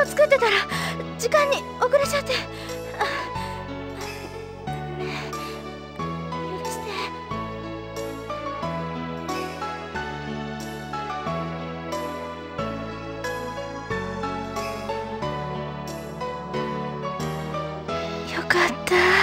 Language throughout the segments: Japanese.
お弁当作ってたら時間に遅れちゃって。ね許して。よかった。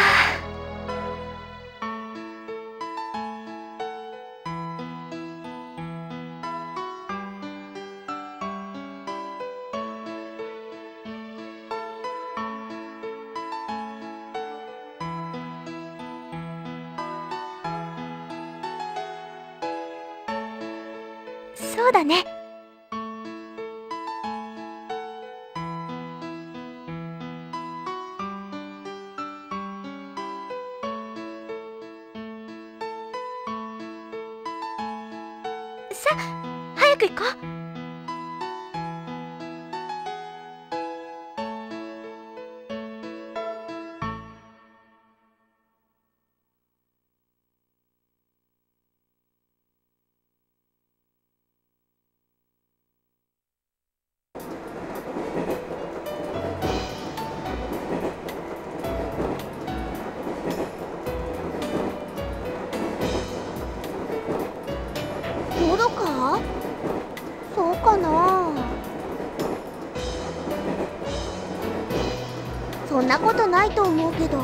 思うけど。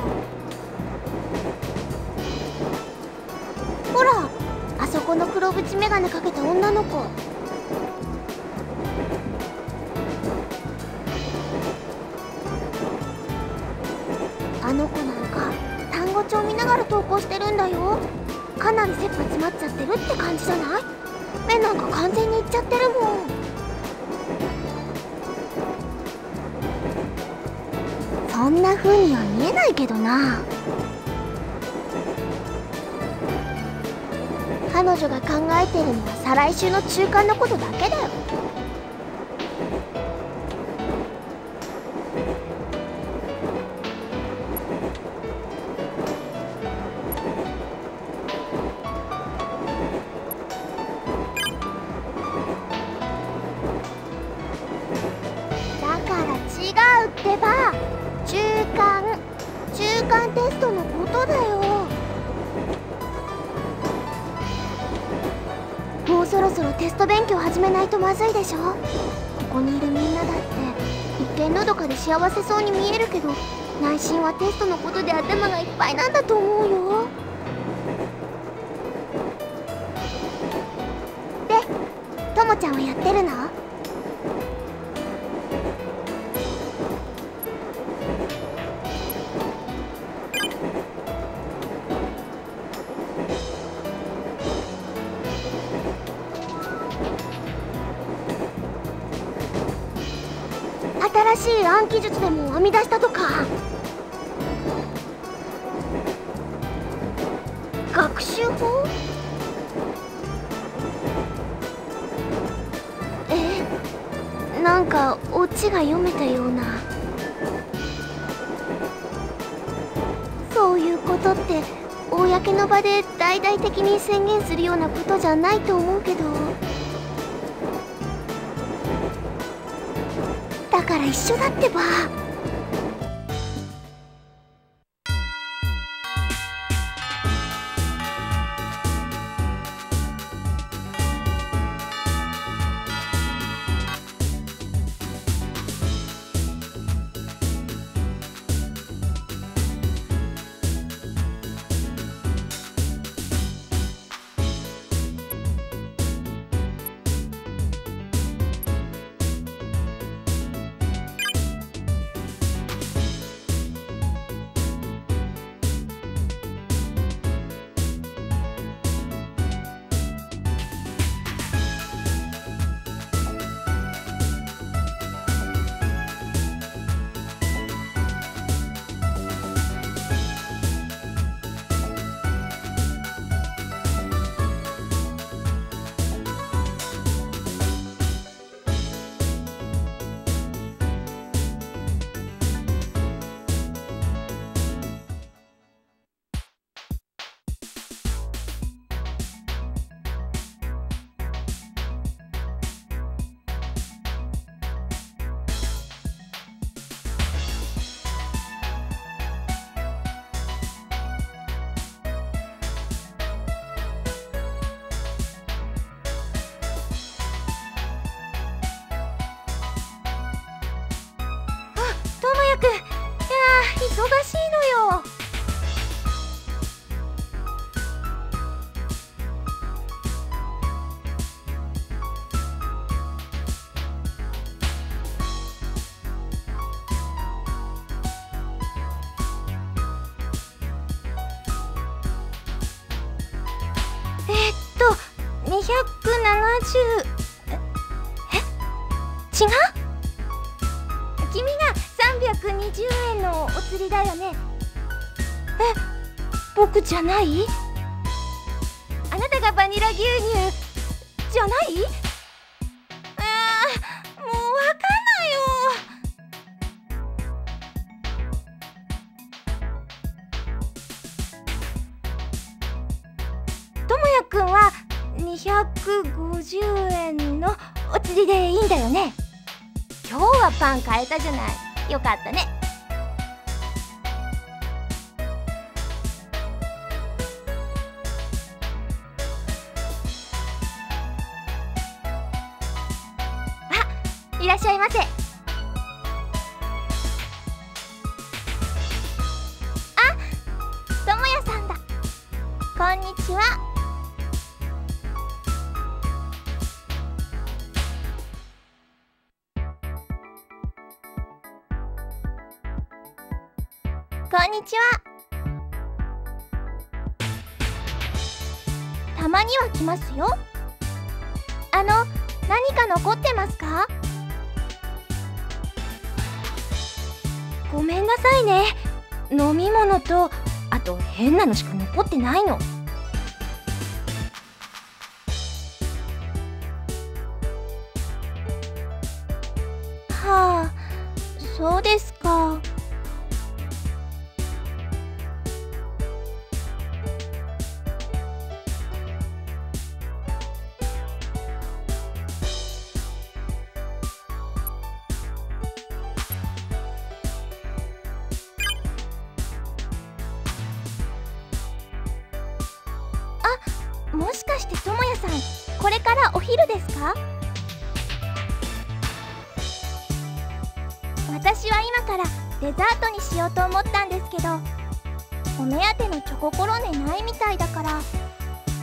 ほらあそこの黒縁眼鏡かけた女の子。あの子なんか単語帳見ながら投稿してるんだよ。かなり切羽詰まっちゃってるって感じじゃない？目なんか完全にいっちゃってるもん。そんな風には見えないけどな。彼女が考えてるのは再来週の中間のことだけだよ。そろテスト勉強始めないとまずいでしょ？ここにいるみんなだって一見のどかで幸せそうに見えるけど内心はテストのことで頭がいっぱいなんだと思うよ。でともちゃんはやってるの？ことって公の場で大々的に宣言するようなことじゃないと思うけど。だから一緒だってば。忙しい。ない？あなたがバニラ牛乳じゃない？あーもうわかんないよ。ともやくんは250円のお釣りでいいんだよね？今日はパン買えたじゃない。よかったね。まには来ますよ。あの何か残ってますか？ごめんなさいね。飲み物とあと変なのしか残ってないの。はあそうです私は今からデザートにしようと思ったんですけどお目当てのチョココロネないみたいだから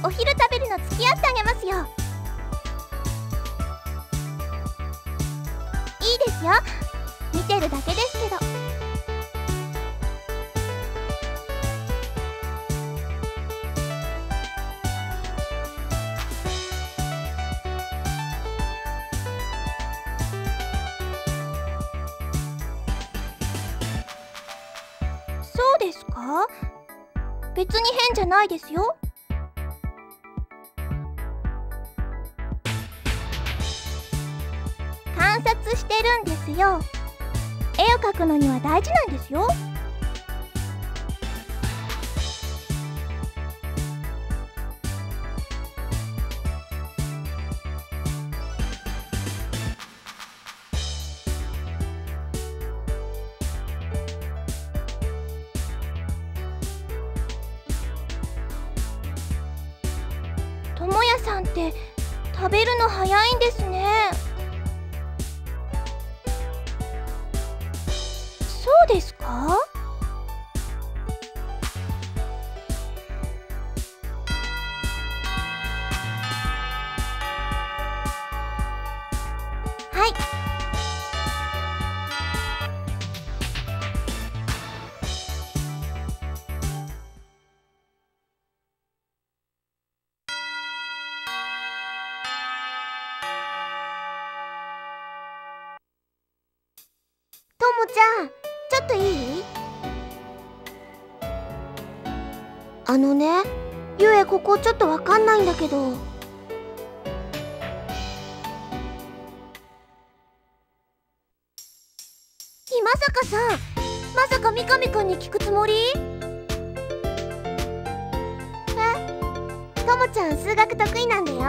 お昼食べるの付き合ってあげますよ。いいですよ。見てるだけですけど。別に変じゃないですよ。観察してるんですよ。絵を描くのには大事なんですよ。さんって食べるの早いんですね。っといい？あのねゆえここちょっとわかんないんだけど。今坂さんまさか三上くんに聞くつもり？えともちゃん数学得意なんだよ。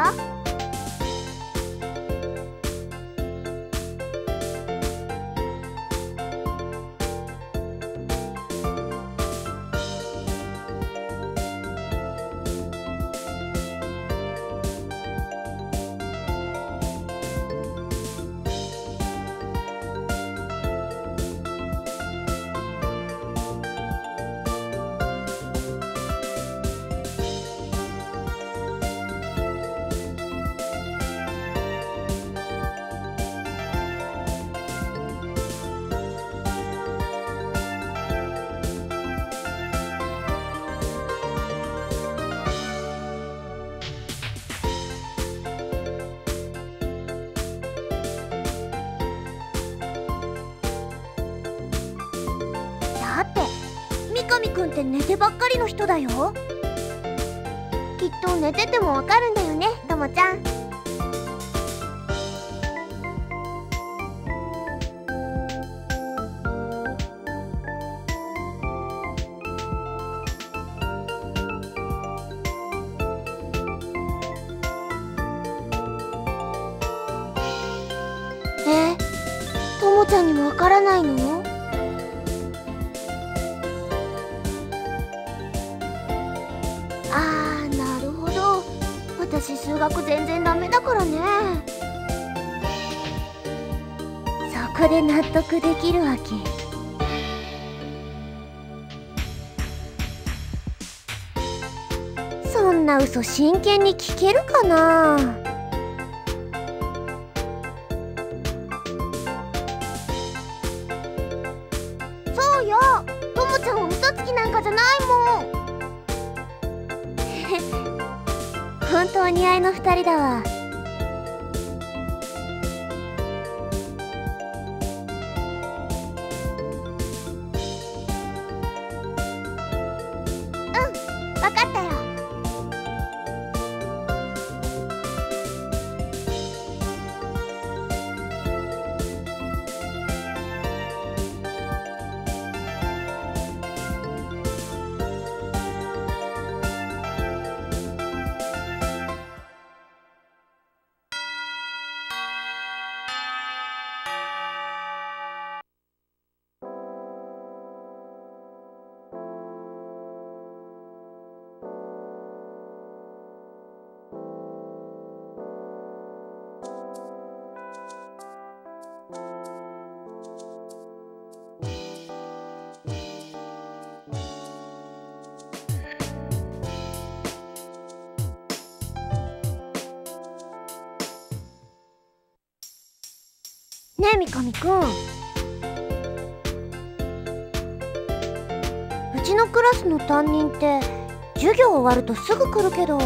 て寝てばっかりの人だよ。きっと寝ててもわかるんだよねともちゃん。え？ともちゃんにもわからないの？学全然ダメだからね。そこで納得できるわけ。そんな嘘真剣に聞けるかな？わかったよ。ねえ三上くん。うちのクラスの担任って授業終わるとすぐ来るけど。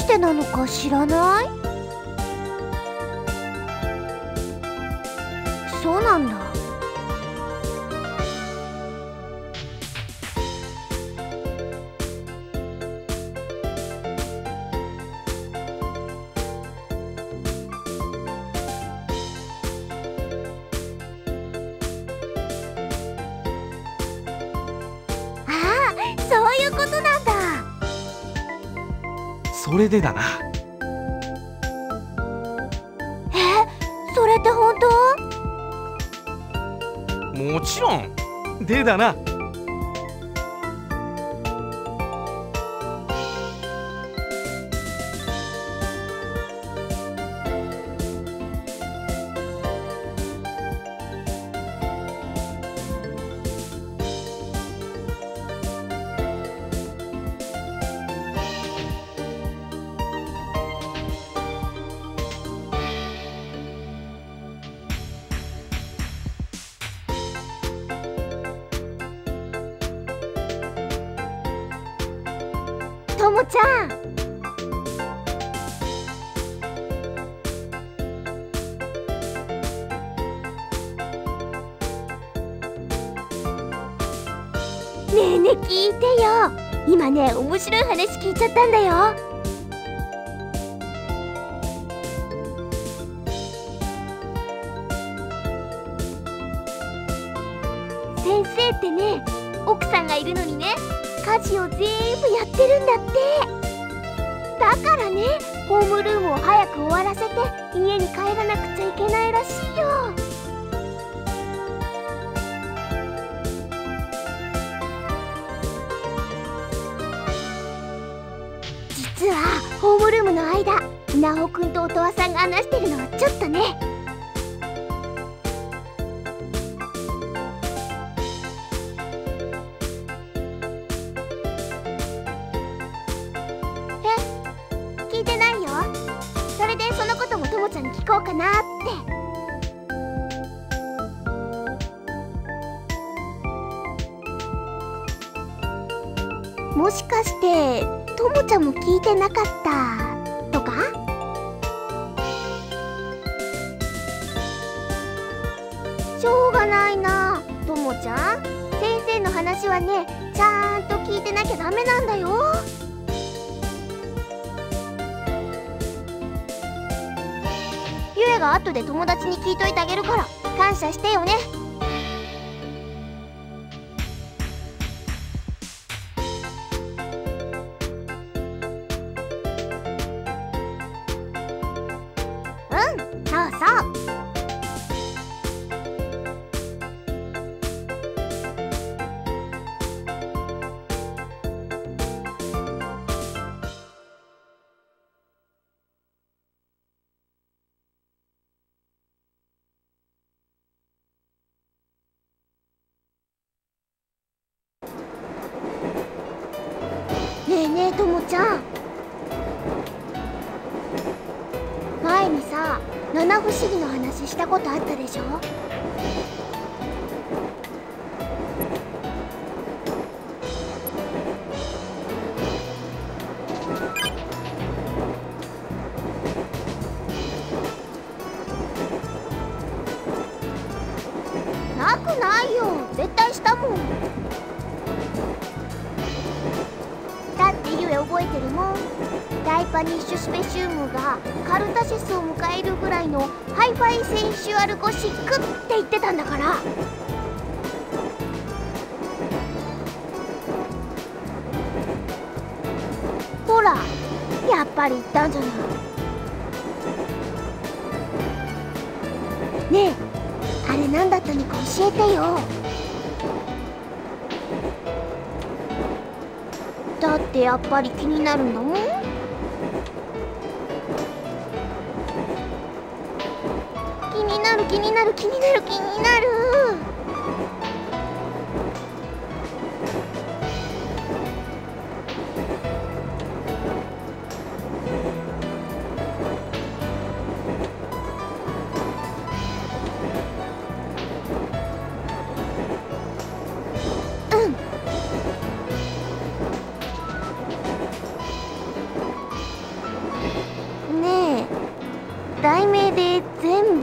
してなのか知らない？そうなんだ。れでだな。えそれって本当？もちろん。でだな白い話聞いちゃったんだよ。先生ってね奥さんがいるのにね家事を全部やってるんだって。だからねホームルームを早く終わらせて家に帰らなくちゃいけないらしいよ。ホームルームの間ナオくんと音羽さんが話してるのはちょっとね。ともちゃんも聞いてなかった。とか？しょうがないなともちゃん。先生の話はねちゃんと聞いてなきゃダメなんだよ。ゆえが後で友達に聞いといてあげるから感謝してよね。ねともちゃん。前にさ七不思議の話したことあったでしょ？ダイパニッシュスペシウムがカルタシスを迎えるぐらいのハイファイセンシュアルゴシックって言ってたんだから。ほらやっぱり言ったんじゃない。ねえあれ何だったのか教えてよ。だってやっぱり気になるんだもん気になる気になる気になる。うん。ねえ。題名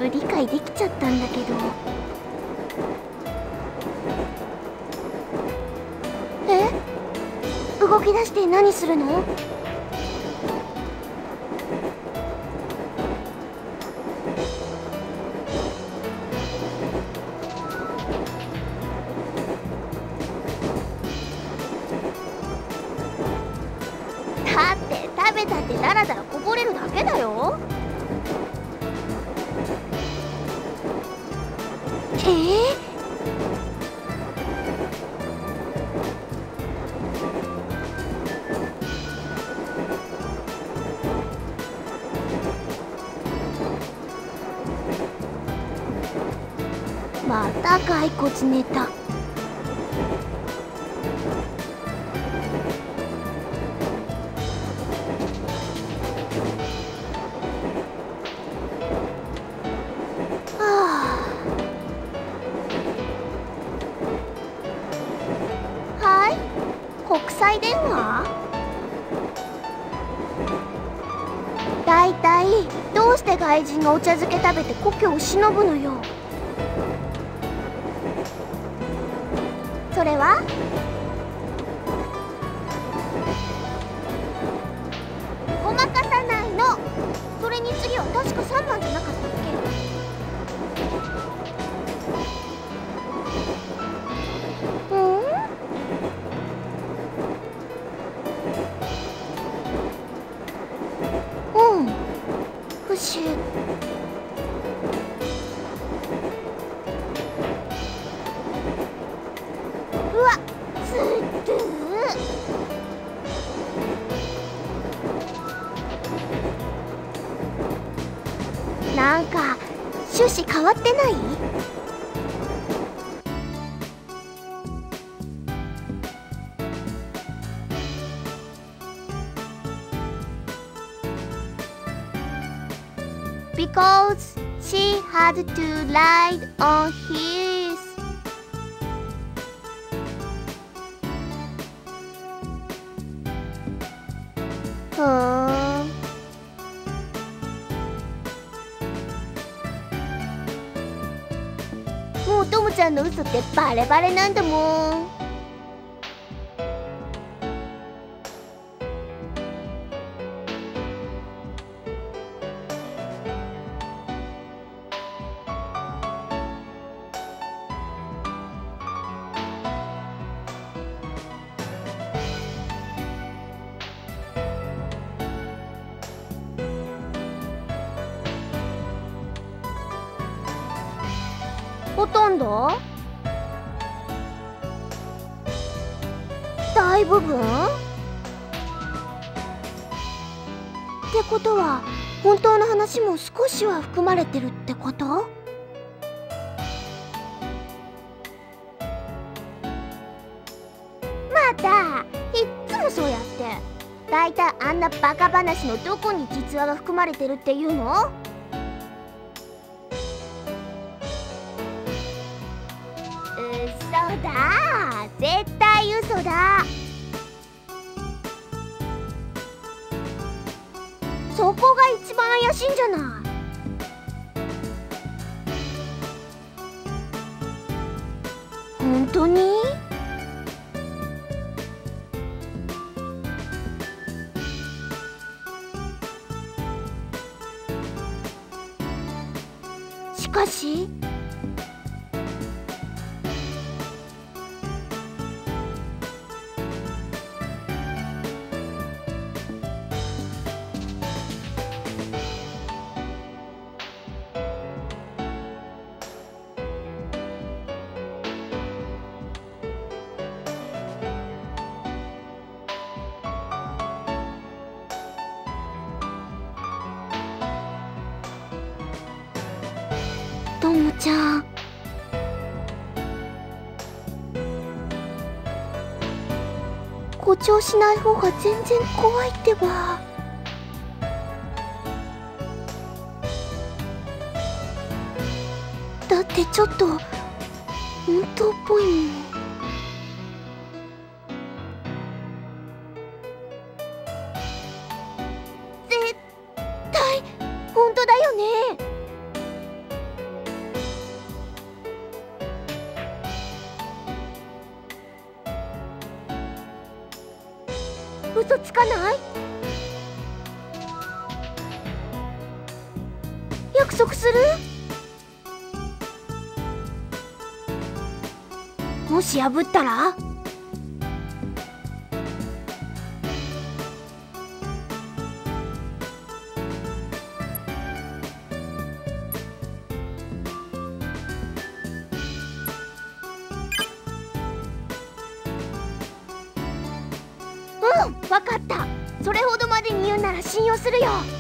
部理解できちゃったんだけど。え？動き出して何するの？また骸骨ネタ。はあ。はい。国際電話？だいたいどうして外人がお茶漬け食べて故郷を忍ぶのよ。不思 she had to ride on his ふーん。もうトムちゃんの嘘ってバレバレなんだもん。も少しは含まれてるってこと？またいっつもそうやって。大体あんなバカ話のどこに実話が含まれてるっていうの？嘘だ。絶対嘘だ。そこが一番怪しいんじゃない？ちゃん。誇張しない方が全然怖いってば。だってちょっと本当っぽいもん。嘘つかない？約束する？もし破ったら？するよ。